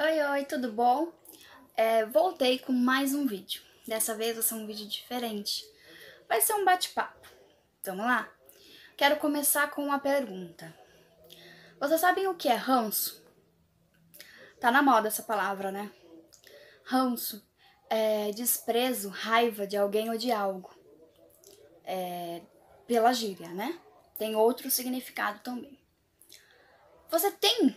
Oi, oi, tudo bom? É, voltei com mais um vídeo. Dessa vez vai ser um vídeo diferente. Vai ser um bate-papo. Vamos lá? Quero começar com uma pergunta. Vocês sabem o que é ranço? Tá na moda essa palavra, né? Ranço é desprezo, raiva de alguém ou de algo. É, pela gíria, né? Tem outro significado também. Você tem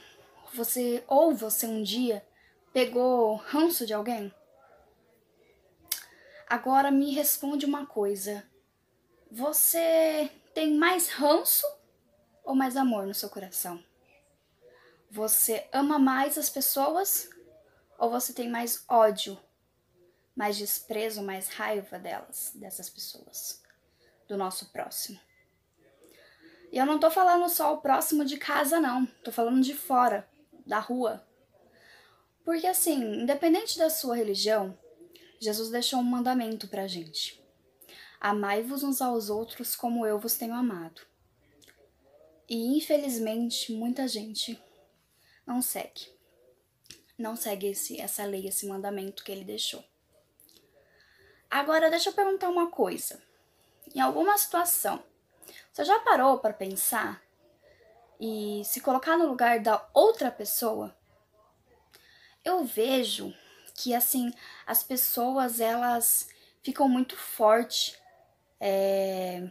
você ou você um dia pegou ranço de alguém? Agora me responde uma coisa. Você tem mais ranço ou mais amor no seu coração? Você ama mais as pessoas ou você tem mais ódio, mais desprezo, mais raiva delas, dessas pessoas, do nosso próximo? E eu não tô falando só o próximo de casa, não. Tô falando de fora da rua. Porque assim, independente da sua religião, Jesus deixou um mandamento pra gente. Amai-vos uns aos outros como eu vos tenho amado. E infelizmente, muita gente não segue. Não segue esse, essa lei, esse mandamento que ele deixou. Agora, deixa eu perguntar uma coisa. Em alguma situação, você já parou para pensar e se colocar no lugar da outra pessoa, eu vejo que assim as pessoas elas ficam muito fortes é,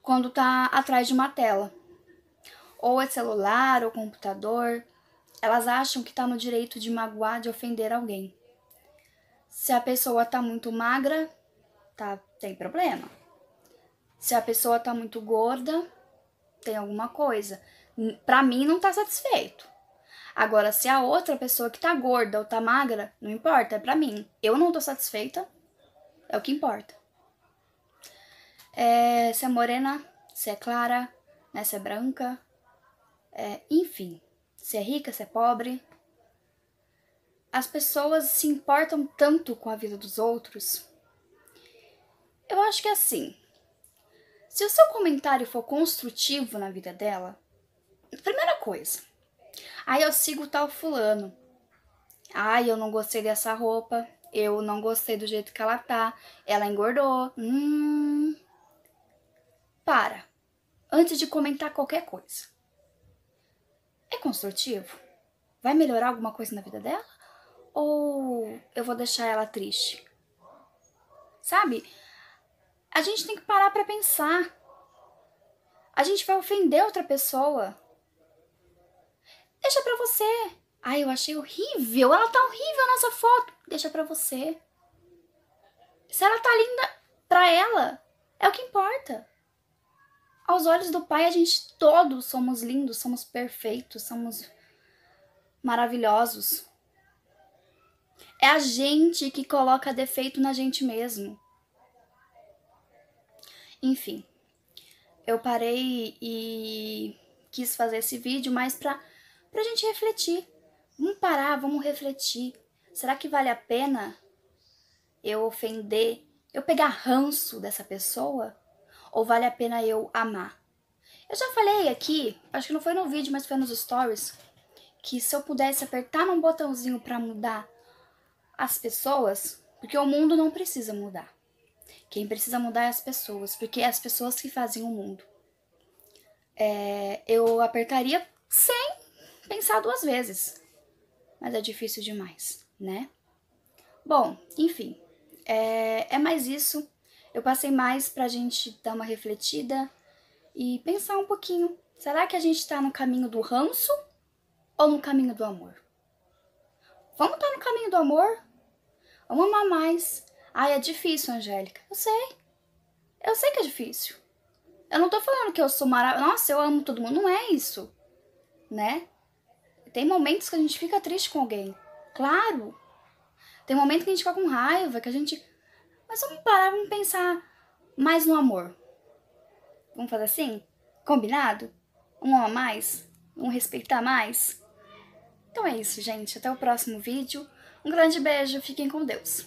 quando tá atrás de uma tela, ou é celular ou computador, elas acham que tá no direito de magoar, de ofender alguém. Se a pessoa tá muito magra, tá tem problema. Se a pessoa tá muito gorda, tem alguma coisa. Pra mim não tá satisfeito. Agora, se a outra pessoa que tá gorda ou tá magra, não importa, é pra mim. Eu não tô satisfeita, é o que importa. É, se é morena, se é clara, né, se é branca, é, enfim, se é rica, se é pobre. As pessoas se importam tanto com a vida dos outros. Eu acho que é assim, se o seu comentário for construtivo na vida dela, primeira coisa, aí eu sigo tal fulano. Ai, eu não gostei dessa roupa, eu não gostei do jeito que ela tá, ela engordou. Hum. Para. Antes de comentar qualquer coisa. É construtivo? Vai melhorar alguma coisa na vida dela? Ou eu vou deixar ela triste? Sabe? A gente tem que parar para pensar. A gente vai ofender outra pessoa. Deixa pra você. Ai, eu achei horrível. Ela tá horrível nessa foto. Deixa pra você. Se ela tá linda pra ela, é o que importa. Aos olhos do Pai, a gente todos somos lindos, somos perfeitos, somos maravilhosos. É a gente que coloca defeito na gente mesmo. Enfim, eu parei e quis fazer esse vídeo mais pra, pra gente refletir. Vamos parar, vamos refletir. Será que vale a pena eu ofender, eu pegar ranço dessa pessoa? Ou vale a pena eu amar? Eu já falei aqui, acho que não foi no vídeo, mas foi nos stories, que se eu pudesse apertar num botãozinho para mudar as pessoas, porque o mundo não precisa mudar. Quem precisa mudar é as pessoas, porque é as pessoas que fazem o mundo. É, eu apertaria sem pensar duas vezes, mas é difícil demais, né? Bom, enfim, é, é mais isso. Eu passei mais pra gente dar uma refletida e pensar um pouquinho. Será que a gente tá no caminho do ranço ou no caminho do amor? Vamos estar tá no caminho do amor? Vamos amar mais, Ai, é difícil, Angélica. Eu sei. Eu sei que é difícil. Eu não tô falando que eu sou maravilhosa. Nossa, eu amo todo mundo. Não é isso. Né? Tem momentos que a gente fica triste com alguém. Claro. Tem momentos que a gente fica com raiva, que a gente. Mas vamos parar, vamos pensar mais no amor. Vamos fazer assim? Combinado? Um ama mais? Um respeitar mais? Então é isso, gente. Até o próximo vídeo. Um grande beijo. Fiquem com Deus.